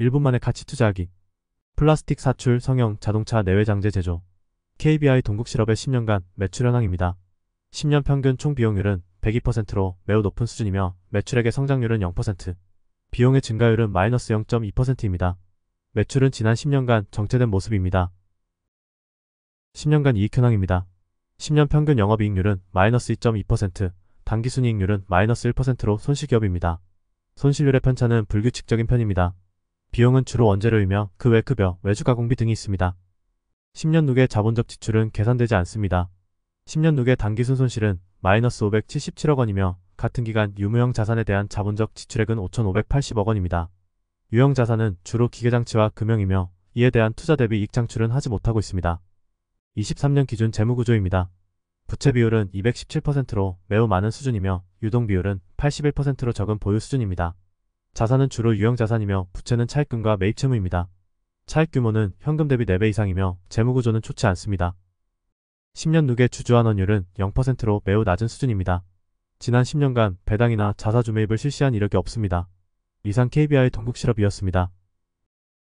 1분 만에 가치 투자하기. 플라스틱 사출, 성형, 자동차 내외장재 제조. KBI 동국실업의 10년간 매출 현황입니다. 10년 평균 총 비용률은 102%로 매우 높은 수준이며 매출액의 성장률은 0%, 비용의 증가율은 마이너스 0.2%입니다. 매출은 지난 10년간 정체된 모습입니다. 10년간 이익 현황입니다. 10년 평균 영업이익률은 마이너스 2.2%, 당기순이익률은 마이너스 1%로 손실기업입니다. 손실률의 편차는 불규칙적인 편입니다. 비용은 주로 원재료이며 그 외 급여, 외주 가공비 등이 있습니다. 10년 누계 자본적 지출은 계산되지 않습니다. 10년 누계 단기순 손실은 마이너스 577억 원이며 같은 기간 유무형 자산에 대한 자본적 지출액은 5,580억 원입니다. 유형 자산은 주로 기계장치와 금형이며 이에 대한 투자 대비 이익 창출은 하지 못하고 있습니다. 23년 기준 재무구조입니다. 부채 비율은 217%로 매우 많은 수준이며 유동 비율은 81%로 적은 보유 수준입니다. 자산은 주로 유형 자산이며 부채는 차입금과 매입 채무입니다. 차입 규모는 현금 대비 4배 이상이며 재무구조는 좋지 않습니다. 10년 누계 주주환원율은 0%로 매우 낮은 수준입니다. 지난 10년간 배당이나 자사주 매입을 실시한 이력이 없습니다. 이상 KBI 동국실업이었습니다.